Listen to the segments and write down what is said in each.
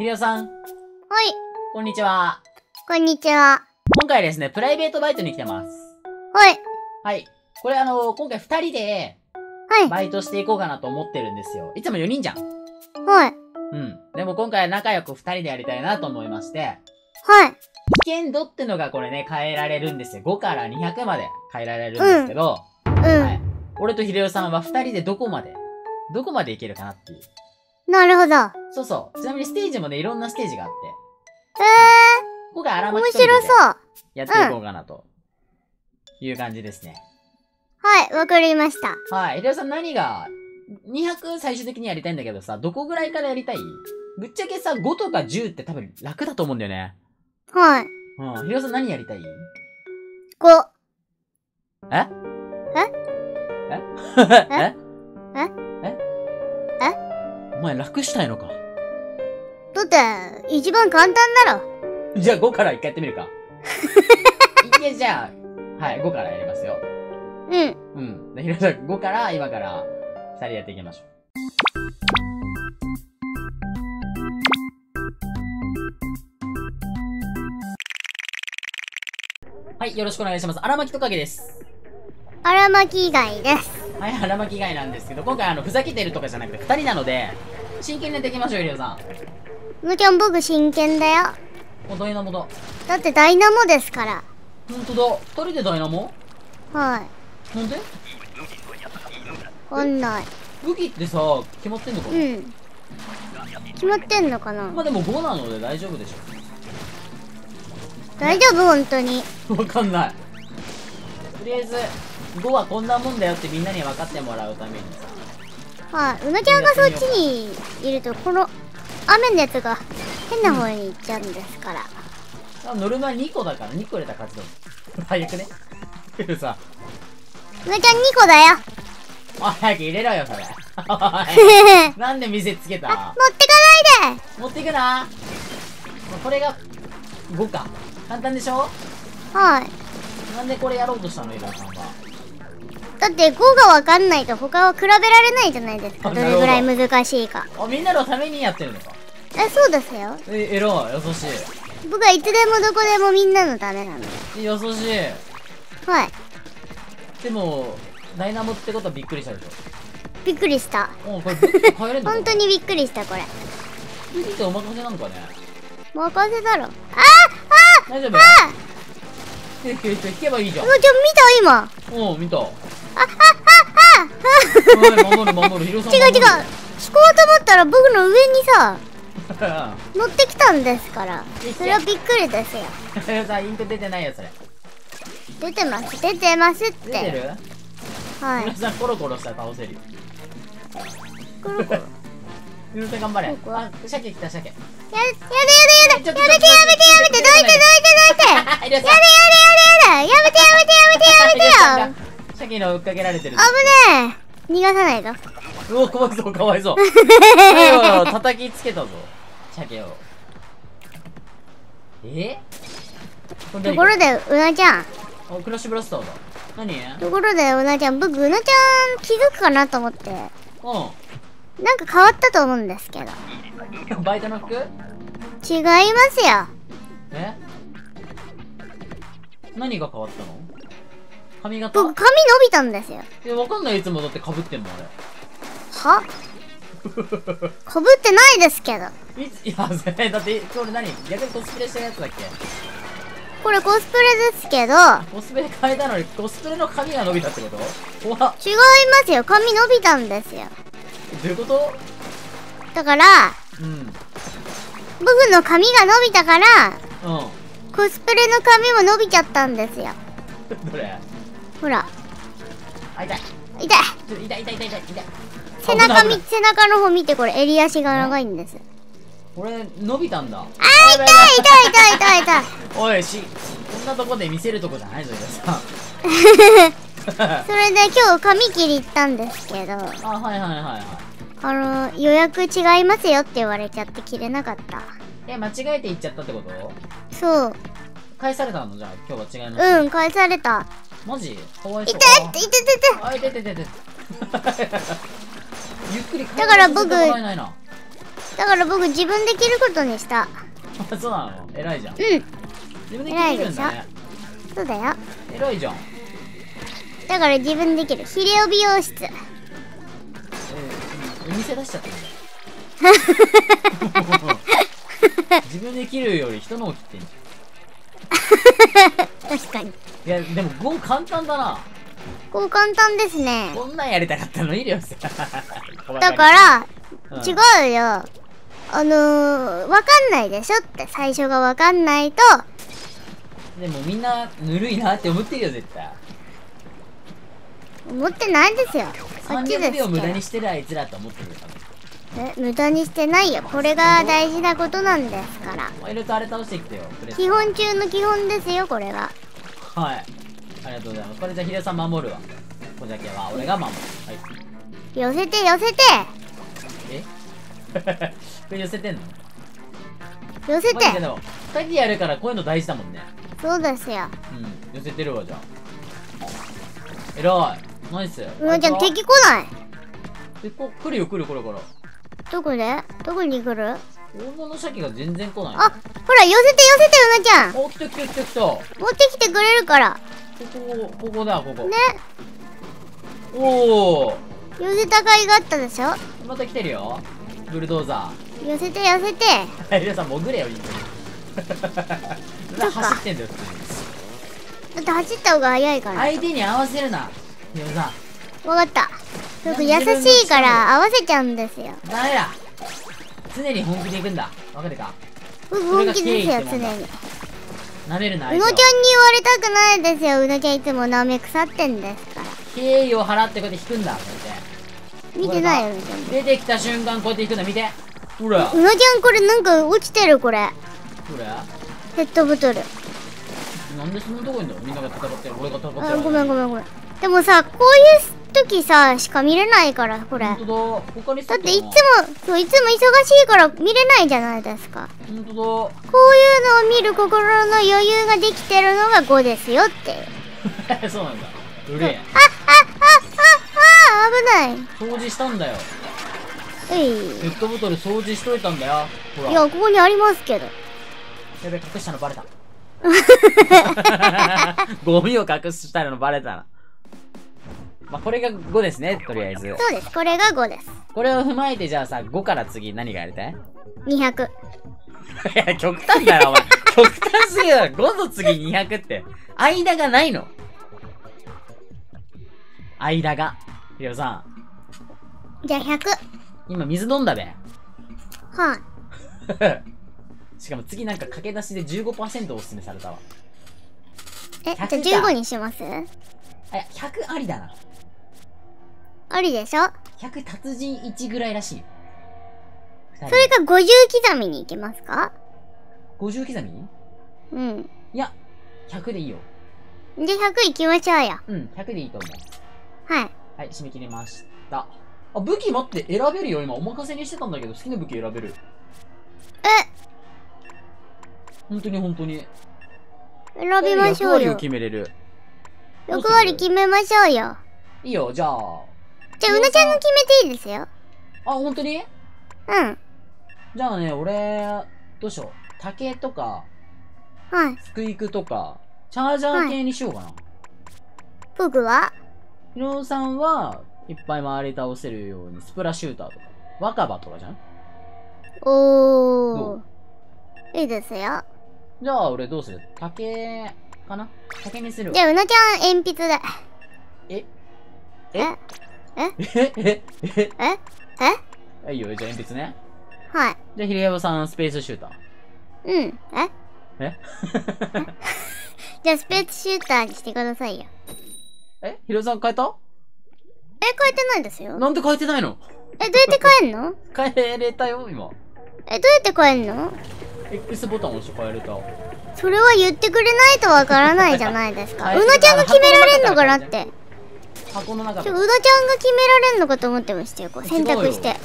ひりおさん、はい、こんにちは。こんにちは。今回ですね、プライベートバイトに来てます。はい、はい。これあの、今回二人ではい、バイトしていこうかなと思ってるんですよ。いつも4人じゃん。はい、うん。でも今回は仲良く二人でやりたいなと思いまして、はい、危険度ってのがこれね、変えられるんですよ。5から200まで変えられるんですけど、うん、はい。俺とひりおさんは二人でどこまで、どこまでいけるかなっていう。なるほど。えそうそう。ちなみにステージもね、いろんなステージがあって、ー、今回荒面牧一人で白そう。やっていこうかなと、いう感じですね。はい、わかりました。はい。ひりおさん何が、200最終的にやりたいんだけどさ、どこぐらいからやりたい？ぶっちゃけさ、5とか10って多分楽だと思うんだよね。はい、うん。ひりおさん何やりたい？5。ええ？え？え？え？え？お前楽したいのか？だって、一番簡単だろ。じゃあ5から一回やってみるか。いけ、じゃあ、はい、5からやりますよ。うん。うん。でひろさん、5から、今から、2人やっていきましょう。はい、よろしくお願いします。荒牧トカゲです。荒巻以外です。はい、荒牧以外なんですけど、今回あの、ふざけてるとかじゃなくて、2人なので、真剣にやっていきましょう、ゆりおさん。むちゃん僕真剣だよ。おどいなもだ。だってダイナモですから。ほんとだ。2人でダイナモ？はい。なんで？わかんない。武器ってさ、決まってんのかな、うん。決まってんのかな？まあでも5なので大丈夫でし大丈夫本当に。ょ。わかんない。とりあえず、5はこんなもんだよってみんなに分かってもらうためにさ。はい。うなちゃんがそっちにいると、この雨のやつが変な方に行っちゃうんですから。あノルマ2個だから2個入れたら勝ちだもん。早くね。けどさ、うなちゃん2個だよ。あ、早く入れろよ、それ。なんで店つけた？持ってかないで持っていくな。これが5か。簡単でしょ？はい。なんでこれやろうとしたの、イラさんは？だって5がわかんないと他は比べられないじゃないですか。あどれぐらい難しいか。あ、みんなのためにやってるのか。え、そうですよ。え、えらい、優し僕はいつでもどこでもみんなのためなの。優しい。はい。でも、ダイナモってことはびっくりしたでしびっくりした。ょ。おこれ武器変えれんのか本当にびっくりした、これ。武器ってお任せなのかね任せだろ。あ大丈夫引け引けばいいじゃんあう。わ、ちょ、見た今。おう、見た。あ、あ、あ、おい、守る守る。違う違う。引こうと思ったら僕の上にさ、乗ってきたんですから。それはびっくりですよ。さ、インク出てないよ、それ。出てます、出てますって出て。るはい。さん、コロコロしたら倒せるよ。コロコロ。ヒロさん、頑張れど。こあ、鮭来た、鮭。や、やだやだやだやめてやめてやめてどいてどいてどいてヒロさん。やだやだやだやだやめてやめてやめてやめてよ鮭の追っかけられてる。危ねえ逃がさないぞ。うわ、かわいそう、かわいそう。おいおい叩きつけたぞ。鮭を。え？これ何ところで、うなちゃん。あ、クラッシュブラスターだ。何？ところで、うなちゃん。僕、うなちゃん気づくかなと思って。うなんか変わったと思うんですけど。ん。バイトの服？違いますよ。え？何が変わったの？髪型？僕、髪伸びたんですよ。え、わかんないいつもだって被ってんもん、は？かぶってないですけど。あれ。いつ、いや、それ、だって、これ何？逆にコスプレしたやつだっけ？これコスプレですけど、コスプレ変えたのに、コスプレの髪が伸びたってこと？怖っ。違いますよ。髪伸びたんですよ。どういうこと？だから、うん。僕の髪が伸びたから、うん。コスプレの髪も伸びちゃったんですよ。どれ？ほら、あ、痛い。痛い。痛い痛い痛い痛い痛い。背中み、背中の方見てこれ、襟足が長いんです。俺、伸びたんだ。あー、痛い痛い痛い痛い痛い。おい、し、こんなとこで見せるとこじゃないぞ、皆さん。それで今日髪切り行ったんですけど、あ、はいはいはいはい。あの、予約違いますよって言われちゃって切れなかった。え、間違えて行っちゃったってことそう。返されたの？じゃあ、今日は違います。うん、返された。マジ？かわいそう。痛い痛い痛い痛いあ、痛い痛い痛い痛い。ゆっくりだから僕。だから僕自分で着ることにした。あ そうなの？偉いじゃん。うん。自分で切れるんだね。そうだよ。偉いじゃん。だから自分で着る。ヒレオ美容室。えー、お店出しちゃってるじゃん。自分で切るより人のを切ってんじ 確かに。いや、でも、ゴー簡単だな。こう簡単ですね。こんなんやりたかったのいいよ、だから、うん違うよ。あのー、わかんないでしょって最初がわかんないと、でもみんな、ぬるいなって思ってるよ、絶対。思ってないですよ。こっちで300す秒無駄にけしてるあいつらって思ってるよ、多分。ど。え、無駄にしてないよ。これが大事なことなんですから。いろいろとあれ倒してきてよ、基本中の基本ですよ、これが。はい。ありがとうございます。これじゃあ、ヒデさん守るわ。これだけは、俺が守る。はい。寄せて寄せてえ？これ寄せてんの？寄せてマジででも、二人でやるからこういうの大事だもんね。そうですよ。うん、寄せてるわ、じゃあ。偉い。ナイス。うなちゃん敵来ないえこ来るよ、来る、来る、来る。どこで？どこに来る？あ、大物鮭が全然来ない。ほら、寄せて寄せてうなちゃんお、来た来た来た来た。こ持ってきてくれるから。こ、ここだ、ここ。ね。おお。寄せた甲斐があったでしょ？また来てるよ。ブルドーザ寄せて寄せて。ー。皆さん潜れよ、いい走ってんだよ。だって走った方が早いから。相手に合わせるな。ヒロさわかった。僕優しいから合わせちゃうんですよ。ん、ダメだ。常に本気で行くんだ。わかるか？僕本気ですよ、常に。それが敬意ってもんだ舐めるな、うのちゃんに言われたくないですよ。うのちゃんいつも舐め腐ってんですから。敬意を払ってこうやって引くんだ、こうやって。見てないよ、うのちゃん。出てきた瞬間こうやって引くんだ、見て。ほら。ほうのちゃんこれなんか落ちてるこれ。ら。ペットボトル。なんでそんなとこにいんのみんなが戦ってる。俺が戦ってる。あ、ごめんごめんごめん。でもさ、こういう時さ、しか見れないから、これ。だだ。っていつも、そう、いつも忙しいから見れないじゃないですか。ほんとこういうのを見る心の余裕ができてるのが5ですよっていう。だ。そうなんだ。うれえ。あ、あ、あ、あ、危ない。掃除したんだよ。えペットボトル掃除しといたんだよ。ほい。ら。いや、ここにありますけど。やべ、隠したのバレた。ゴミを隠したのバレたな。まあ、これが5ですね、とりあえず。そうです。これが5です。これを踏まえて、じゃあさ、5から次何がやりたい？200。いや、極端だよ、お前。極端すぎるだろ。5の次200って。間がないの。間が。ひろさん、じゃあ100。今水飲んだべ。はい。しかも次なんか駆け出しで15%おすすめされたわ。え、じゃあ100 15にします？あ、いや100ありだな。ありでしょ？100達人1ぐらいらしいよ。そそれが50刻みに行きますか？50刻み？うん。いや、100でいいよ。じゃあ100行きましょうよ。うん、100でいいと思う。はい。はい、締め切りました。あ、武器待って、選べるよ、今。お任せにしてたんだけど、好きな武器選べる。え、本当に本当に。選びましょう役割をよ。決めれる。役割決めましょうよ。いいよ、じゃあ。じゃあ、うなちゃんが決めていいですよ。あ、本当に？うん。じゃあね、俺、どうしよう。竹とか、はい。スクイクとか、チャージャー系にしようかな。僕は？ヒロさんは、いっぱい回り倒せるように、スプラシューターとか、若葉とかじゃん？おどー。いいですよ。じゃあ、俺どうする？竹、かな？竹にするわじゃあ、うなちゃん鉛筆で。え？え？え？え？え？え？え？え？いいよ、じゃあ鉛筆ね。はい。じゃあ、ひれさん、スペースシューター。うん。え？え？じゃあ、スペースシューターにしてくださいよ。え？ひろさん変えた？え、変えてないですよ。なんで変えてないの？え、どうやって変えんの？変えれたよ、今。え、どうやって変えんの？X ボタン押して変えれた。それは言ってくれないとわからないじゃないですか。うなちゃんが決められんのかなって。箱の中ちょ、でうなちゃんが決められんのかと思ってましたよ。こう選択して。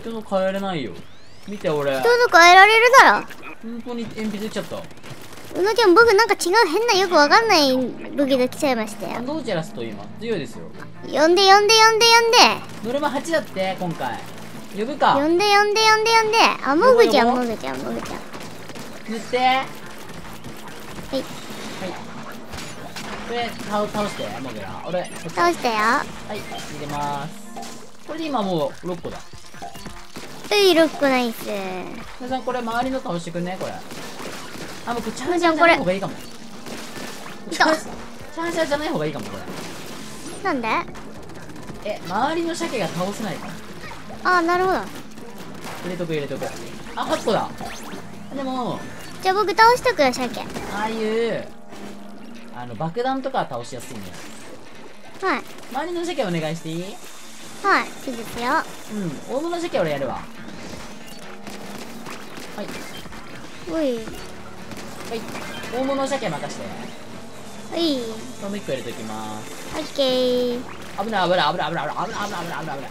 人の変えれないよ。見て、俺。人の変えられるなら。本当に鉛筆いっちゃった。うなちゃん、僕なんか違う変なよくわかんない武器で来ちゃいましたよ。ゴージェラスと今、強いですよ。呼んで呼んで呼んで呼んで。ノルマ8だって、今回。呼ぶか呼んで呼んで呼んで呼んであもぐちゃんもぐちゃんもぐちゃん塗ってはいはいこれ倒倒して。モグラ俺倒したよはい入れますこれで今もう6個だういロックナイス皆さんこれ周りの倒してくんね。これ。あもうこれチャージャーじゃない方がいいかもチャージチャーじゃない方がいいかもこれなんでえ周りの鮭が倒せないかも。ああなるほど。入れとく入れとくあ8個だ。でもじゃあ僕倒しとくよ鮭ああいうあの爆弾とかは倒しやすいねはい。周りの鮭お願いしていい？はいいいですよ。うん大物鮭俺やるわ。はい。おい。はい。大物鮭任して。おい。も1個入れときます。オッケー。危ない危ない危ない危ない危ない危ない危ない危ない危ない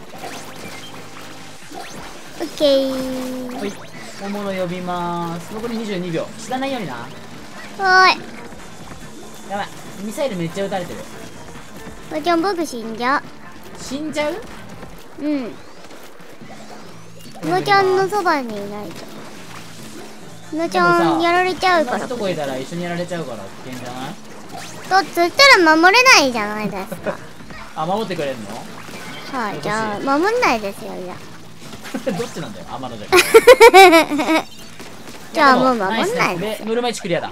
オッケー。はい。大物呼びます。残り22秒。死なないようにな。はーいやばい。ミサイルめっちゃ撃たれてる。もちろん僕死んじゃ死んじゃう？ううんのちゃんのそばにいないと。のちゃんやられちゃうから。同じとこいたら一緒にやられちゃうから危険じゃない？だってそしたら守れないじゃないですか。あ守ってくれるの？はいじゃあ守んないですよじゃ どっちなんだよ天の邪あ じゃあもう守んないですナイスでノルマ1クリアだ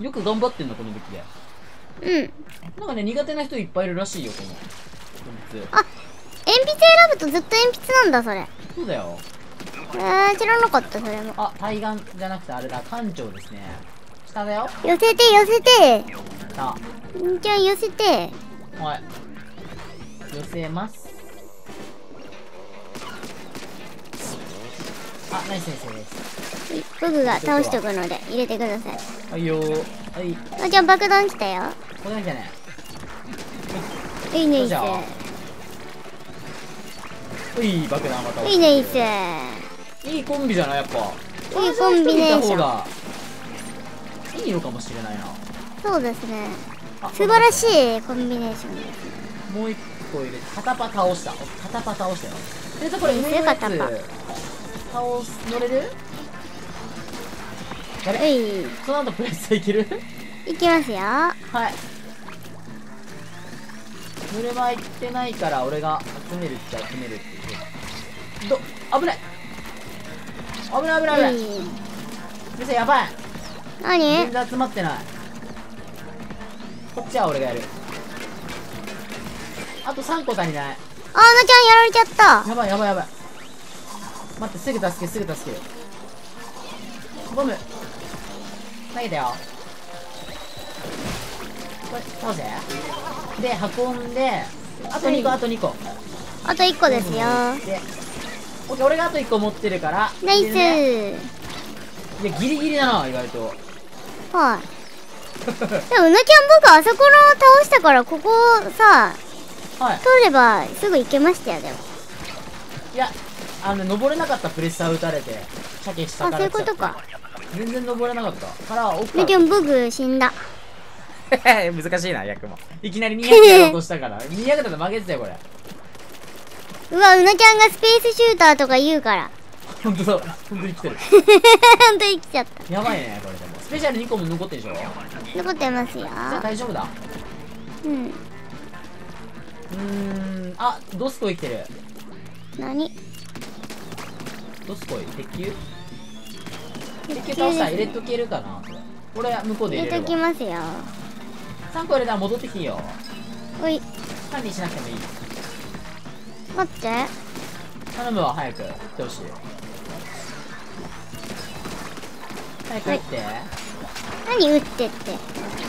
よく頑張ってんのこの武器で。うん。なんかね苦手な人いっぱいいるらしいよこの。こいつ。あ鉛筆選ぶとずっと鉛筆なんだそれ。そうだよ。えー、知らなかったそれも。あ対岸じゃなくてあれだ。艦長ですね。下だよ。寄せて寄せて。さんちゃん寄せて。あはい。寄せます。あナイス先生ですはい僕が倒しとくので入れてください。はいよー。はい。のちゃん爆弾来たよ。これだけねい？いねいいっすどうじゃ？うい爆弾またいいねいいっす。いいコンビじゃない？やっぱ。いいコンビネーション。いいいのかもしれないな。そうですね。あ素晴らしいコンビネーションですもう一個入れて片パ倒した。片パ倒したよ。でさこれ上のやつ倒す乗れる？あうれい。その後プレスいける？いきますよ。はい。ぬるま行ってないから俺が集めるっちゃ集めるっていう。ど危ない。危ない危ない危ない。うい。先生やばい。何？全然集まってない。こっちは俺がやる。あと3個足りない。あーなちゃんやられちゃった。やばいやばいやばい。待ってすぐ助けすぐ助ける。ボム投げたよ。これ倒せで運んであと2個あと2個。あと1個ですよ。でオッケー俺があと1個持ってるからナイス。入れるね。いやギリギリだな意外と。はい。でもうなちゃん僕あそこの倒したからここさはい。取ればすぐ行けましたよでも。いやあの登れなかったプレッサー打たれて鮭下あそういうから来ちゃったことか全然登れなかったから奥からなちゃん僕死んだ 難しいな、役も。いきなり200やろうとしたから。200だと負けてたよ、これ。うわうなちゃんがスペースシューターとか言うからほんとそう。ほんとに来てる。ほんとに来ちゃったやばいね、これでも。スペシャル2個も残ってるでしょ？じゃ残ってますよあ大丈夫だ。うんうーん。あ、ドスコイ来てる。何？ドスコイ鉄球？鉄球倒したら入れとけるかなこれ、向こうで入れとき入れるわ。ますよ3個入れたら戻ってきていいよ。おい管理しなくてもいい。待って頼むわ、早く。来てほしい。早く打って。何撃ってって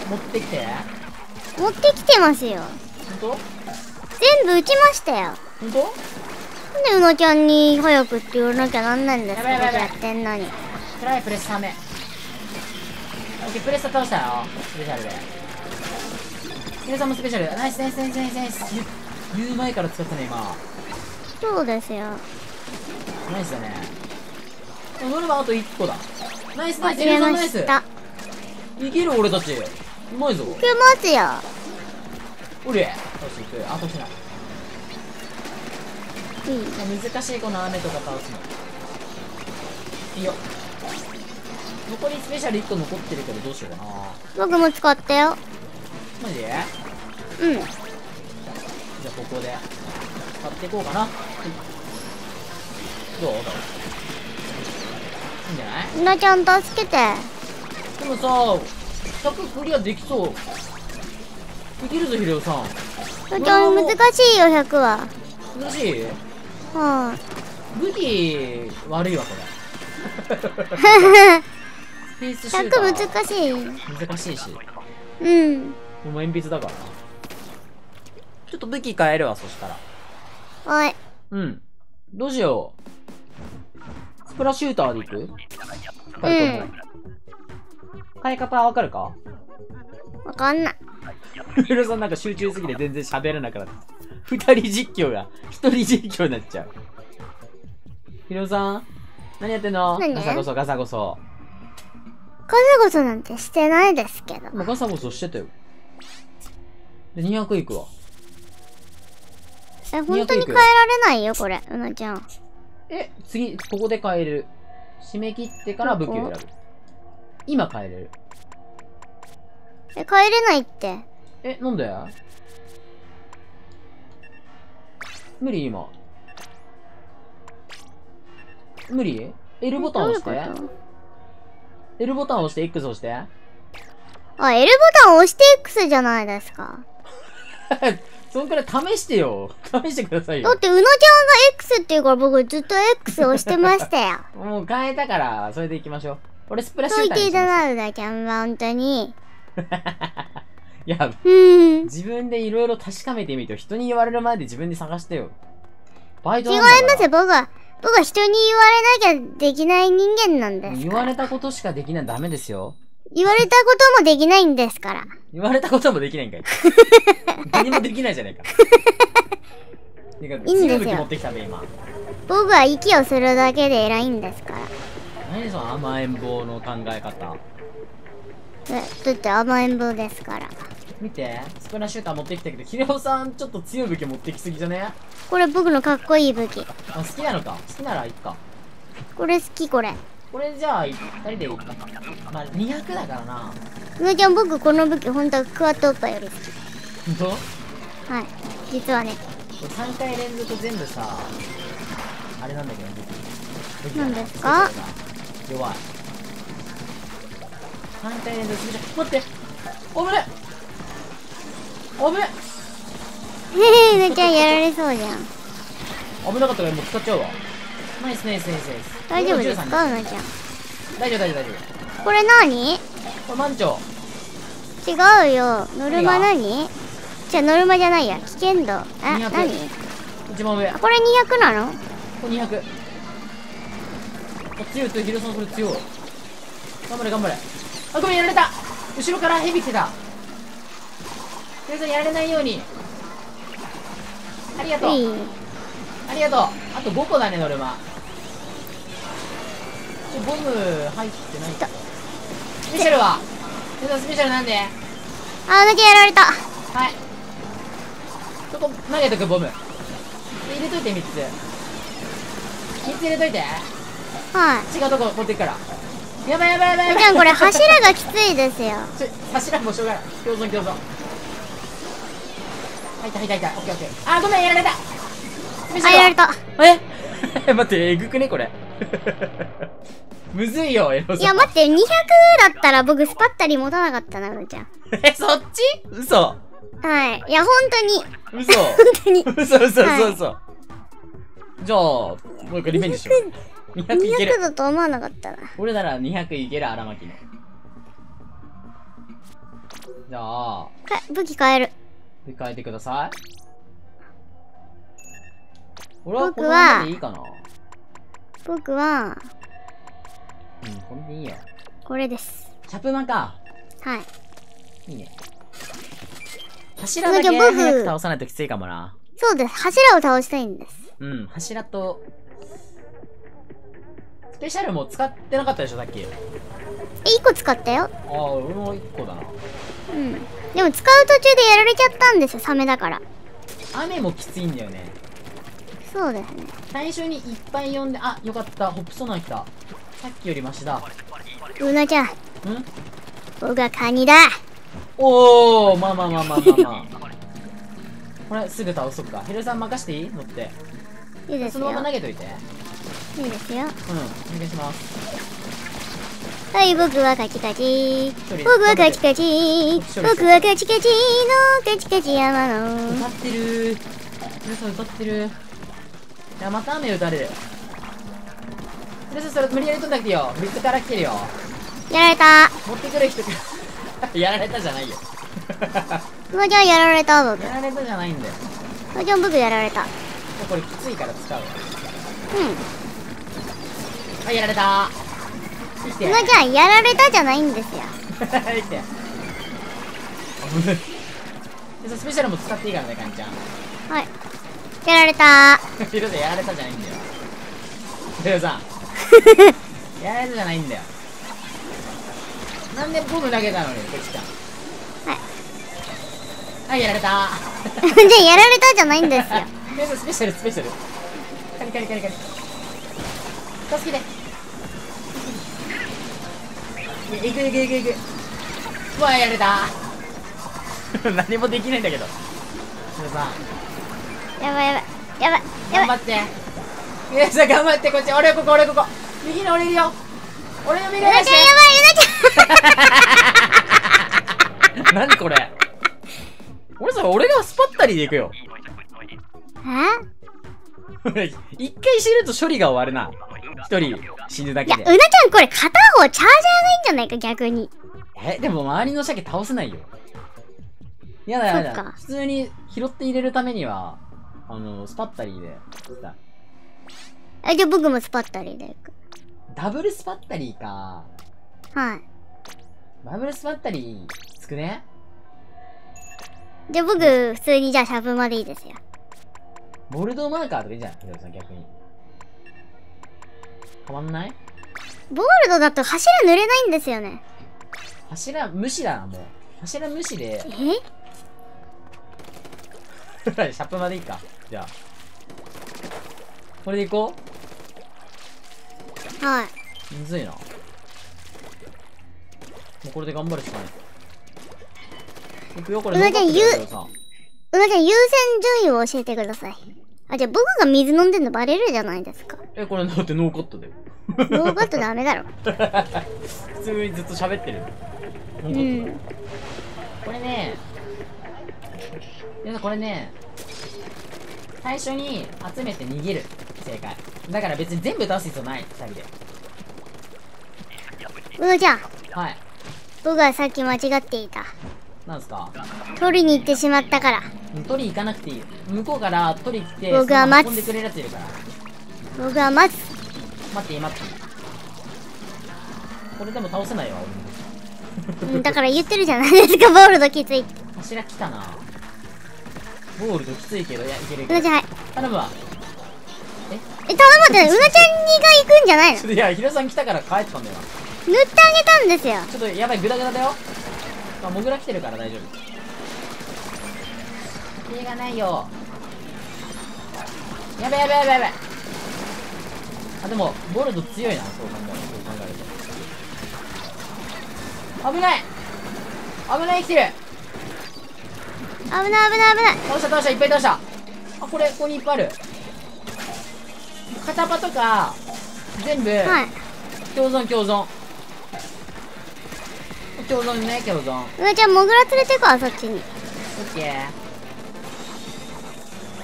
持ってきて。持ってきてますよほんと全部撃ちましたよほんとなんでうなちゃんに早くって言わなきゃなんないんですか？やってんのに暗いプレッサー目オッケープレッサー倒したよ。スペシャルで。皆さんもスペシャル。ナイスナイスナイスナイスナイス。言う前から使ったね今。そうですよ。ナイスだね。ノルマあと1個だ。ナイスナあイスエルさんナイス。いける俺たち。うまいぞ。いけますよ。おり倒していく。あ倒してない。うん難しいこの雨とか倒すの。いいよ残りスペシャル1個残ってるけどどうしようかな。僕も使ったよ。マジ？でうん。じゃあここで買っていこうかな、はいどう？だろういいんじゃない？ルナちゃん助けて。でもさ100クリアできそう。できるぞヒレオさん。ルナちゃん難しいよ100は。難しい？は武器悪いわこれ いスペースシューター。100難しい。難しいし。うん。もう鉛筆だから。なちょっと武器変えるわそしたら。はい。うん。どうしよう。スプラシューターでいく？うん。変え方わかるか？わかんない。ヒロさんなんか集中すぎて全然喋れなくなった。二人実況が、一人実況になっちゃう。ヒロさん何やってんの？何？ガサゴソガサゴソ。ガサゴソなんてしてないですけど今ガサゴソしてたよ。で、200いくわ。え本当に変えられないよこれうなちゃんえ、次、ここで変える。締め切ってから武器を選ぶ。今変えれる。え変えれないってえ、なんで？無理今。無理 ?L ボタン押して L ボタン押して X 押してあ L ボタン押して X じゃないですか そんくらい試してよ。試してくださいよ。だってうなちゃんが X って言うから僕ずっと X 押してましたよ もう変えたから、それでいきましょう。俺スプラッシュします。低だなうなちゃんは本当に いや、うん自分でいろいろ確かめてみてよ。人に言われる前で自分で探してよ。バイト違いますよ僕は僕は人に言われなきゃできない人間なんです言われたことしかできないダメですよ。言われたこともできないんですから言われたこともできないんかい。何もできないじゃないか。いいんですよ。僕は息をするだけで偉いんですから何その甘えん坊の考え方。えだって甘えん坊ですから見て、スプラッシューター持ってきたけど、ヒレオさんちょっと強い武器持ってきすぎじゃね？これ僕のかっこいい武器あ、好きなのか？好きならいっか。これ好きこれこれじゃあ、二人でいいか。まあ、200だからな。うなちゃん僕この武器本当はクワトーパより好きほんとはい実はねこれ3回連続全部さ、あれなんだけど、武器。何ですか？弱い。3回連続じゃ、待って危ね危ねへへうなちゃやられそうじゃん危なかったからもう使っちゃうわ。ナイスナイスナイスナイス。大丈夫ですかうなちゃん大丈夫大丈夫大丈夫。これ何これ満潮。違うよノルマ何じゃノルマじゃないや危険度あ200何一番上。これ200なのこれ200。強い強い、ヒロさんこれ強い。頑張れ頑張れ。あ、ごめん、やられた後ろからヘビ来てた。やられないように。ありがとう。ありがとう。あと5個だね、ノルマ。ボム入ってないスペシャルは？スペシャルなんであだけやられたはい。そこ投げとくボム。で入れといて3つ。3つ入れといて。はい違うとこ持ってくから。やばいやばいやばいやばい。じゃあこれ柱がきついですよ 柱もしょうがない。共存共存。入った入った入った。オッケーオッケー。あー、ごめん、やられた。あやられたえ？待って、えぐくね？これ。むずいよ、エロさん。いや待って200だったら僕スパッタリ持たなかったなうなちゃん え、そっち？嘘はいいや本当に嘘本当に嘘嘘嘘はい嘘。じゃあ、もう一回リベンジしよう。200いける200。だと思わなかったな俺なら200いける荒牧の。じゃあ、か武器変えるで変えてください。俺はこの僕はままでいいかな僕はうん、これでいいや。これですチャプマか。はいいいね。柱だけ早く倒さないときついかもな。そうです柱を倒したいんですうん、柱と、スペシャルも使ってなかったでしょ、さっき。あえ1個使ったよあ、俺も1個だな。うんでも使う途中でやられちゃったんですよサメだから。雨もきついんだよね。そうですね。最初にいっぱい呼んであよかった。ホップソナー来た。さっきよりマシだ。うなちゃん。ん？僕はカニだ。おおまあまあまあまあまあまあ。これすぐ倒そっか。ヒロさん任していい？乗って。いいですそのよまま投げといて。いいですよ。うんお願いしますはい僕はカチカチ。人僕はカチカチ。僕はカチカチのカチカチ山の。歌ってる。ヒロさん歌ってる。いやまた雨打たれるヒロさんそれ無理やり取んなくてよ。水から来てるよ。やられた。持ってくる人 やられたじゃないよ。うなちゃんやられた僕うやられたじゃないんだよ。なちゃん僕やられた。これきついから使う。わうん。あやられた生きて。うなちゃんやられたじゃないんですよ。危なスペシャルも使っていいからねカニちゃん。はい。やられた。ヒロさんやられたじゃないんだよ。ヒロさん やられたじゃないんだよ。なんでボム投げたのにこっちちゃんはい。はいやられた。じゃあやられたじゃないんですよ。スペシャルスペシャル。カニカニカニカニ助けていく行く行く行くうわやられた。何もできないんだけど。ヒロさんやば。いやばいやばい。やばい。頑張って。皆さん頑張って。こっち俺ここ俺ここ。右に降りるよ。俺の右うなちゃんやばいうなちゃん何これ。俺さ俺がスパッタリで行くよ。え？一回死ぬと処理が終わるな一人死ぬだいや、けでうなちゃんこれ片方チャージャーがいいんじゃないか逆に。えでも周りの鮭倒せないよ。やだやだ普通に拾って入れるためにはあのスパッタリーで。さあ、じゃあ僕もスパッタリーで行く。ダブルスパッタリーか。はい。ダブルスパッタリーつくねじゃあ僕、普通にじゃあシャープまでいいですよ。ボルドーマーカーとかいいじゃん逆に変わんない？ボールドだと柱濡れないんですよね。柱無視だなもう。柱無視で。え？シャップまでいいか。じゃあ。これでいこはい。うむずいな。もうこれで頑張るしかない。いくよこれ。うなちゃんノーカットだよ言うヒロさん。うなちゃん優先順位を教えてください。あ、じゃあ僕が水飲んでんのバレるじゃないですか。えこれだってノーカットだよノーカットダメだろ。普通にずっと喋ってるノーカうットだよん。これね皆さんこれね最初に集めて逃げる正解だから別に全部出す必要ない2人でうなちゃん、はい僕はさっき間違っていた。なんですか？取りに行ってしまったから。取り行かなくていい向こうから取り来て僕は待つ。でくれるやついるから。僕は待つ。待って待って。これでも倒せないわうんだから言ってるじゃないですか、ボールドきつい。って。俺柱来たな。ボールドきついけどいやいけるいうける。なちゃん、はい。頼むわ。え、頼むって、うなちゃんにが行くんじゃないの？いやヒロさん来たから帰ったんだよ。な塗ってあげたんですよ。ちょっとやばいグダグダだよまあモグラ来てるから大丈夫。手がないよ。やべやべやべやべ。あでもボルド強いな。そう考えるそう考えると。危ない。危ない来てる。危ない危ない危ない。倒した倒した。いっぱい倒した。あこれここにいっぱいある。片パとか全部、はい。共存共存共存ね共存うなちゃん、モグラ連れてこう、そっちに。オッケー。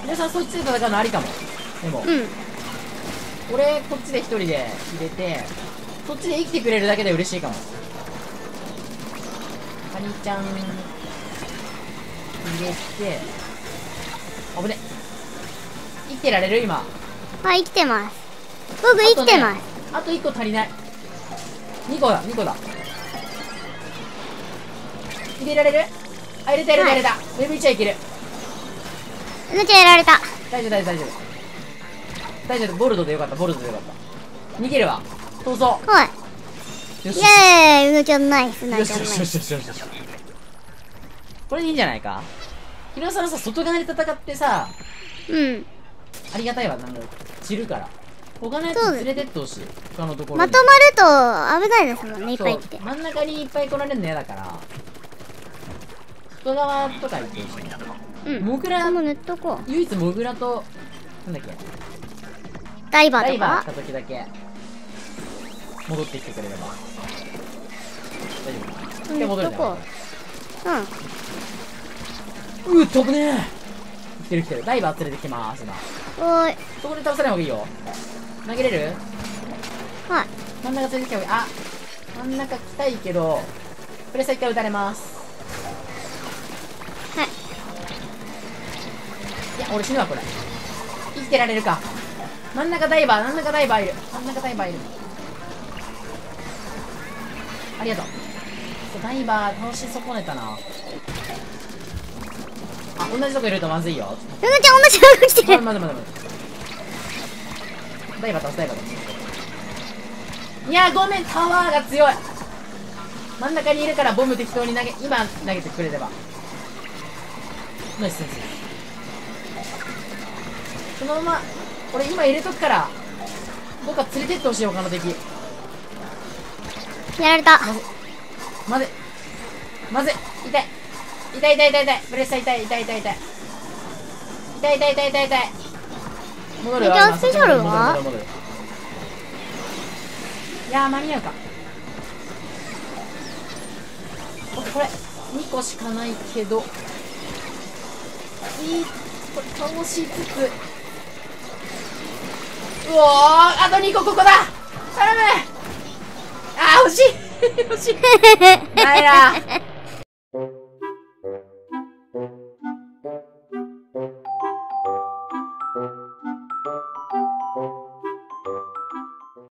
皆さんそっちで戦うのありかも。でも、うん。俺こっちで一人で入れてそっちで生きてくれるだけで嬉しいかも。カニちゃん入れて。危ね。生きてられる？今。はい、生きてます。僕生きてます。あと1個足りない。2個だ2個だ入れられる？あ入れた入れた入れた、ウェブ1はいける。うなちゃんやられた。大丈夫大丈夫大丈夫。大丈夫ボルドでよかったボルドでよかった。逃げるわ。逃走。はい。よし。イェーイうなちゃんナイス、うなよしよしよ。しよしよし。これでいいんじゃないか？ヒロさんさ外側で戦ってさうん。ありがたいわなんか散るから。他のやつ連れてってほしい。他のところに。まとまると危ないですもんねいっぱいいって真ん中にいっぱい来られるの嫌だから外側とか行ってほしいなうん。モグラここも塗っとこう唯一モグラとなんだっけ？ダイバダイバーた時だけ。戻ってきてくれれば。大丈夫。塗で戻るねっとこううん。うっ飛ぶね。来てる来てる。ダイバー連れてきます今。おーい。そこで倒さない方がいいよ。投げれる？はい。真ん中連れてきた方がいい。あ真ん中来たいけどプレッサー一回打たれます俺死ぬわこれ。生きてられるか。真ん中ダイバー真ん中ダイバーいる。真ん中ダイバーいる。ありがとう。ダイバー倒し損ねたな。あ同じとこいるとまずいよ。ルナちゃん同じのが来てる。まだまだまだダイバー倒すダイバー倒すいやごめんタワーが強い。真ん中にいるからボム適当に投げ今投げてくれれば。ナイスナイスそのまま俺今入れとくからどっか連れてってほしい他の敵。やられた。まずいまず痛い。痛い痛い痛い痛い。プレッサー痛い痛い痛い痛い。痛い痛い痛い痛い痛い。痛い戻るえじゃあスペシャルは？戻る戻る戻るいやー間に合うか。オッケーこれ2個しかないけど。いいこれ倒しつつ。うおーあと2個ここだ。頼む。あー惜しい。惜しい。ないな